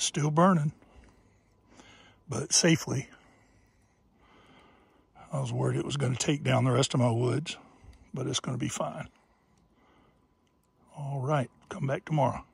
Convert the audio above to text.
Still burning, but safely. I was worried it was going to take down the rest of my woods, but it's going to be fine. All right, come back tomorrow.